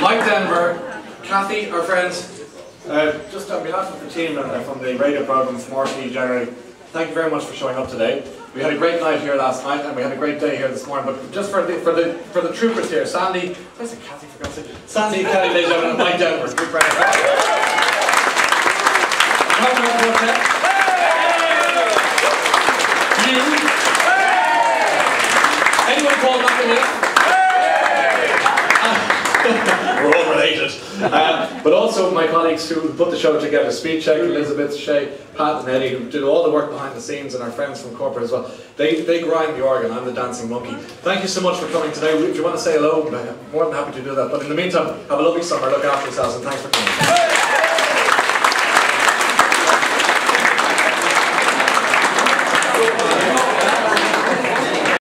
Mike Denver, Kathy, our friends, uh, just on behalf of the team and uh, from the radio program from RT January, thank you very much for showing up today. We had a great night here last night and we had a great day here this morning, but just for the for the for the troopers here, Sandy, where's it Kathy for God's sake? Sandy, Kathy, ladies and Mike Denver, good friend. Anyone called the We're all related. Um, but also my colleagues who put the show together, Speed Check, Elizabeth, Shay, Pat and Eddie, who did all the work behind the scenes, and our friends from corporate as well. They, they grind the organ, I'm the dancing monkey. Thank you so much for coming today. If you want to say hello, I'm more than happy to do that. But in the meantime, have a lovely summer, look after yourselves, and thanks for coming.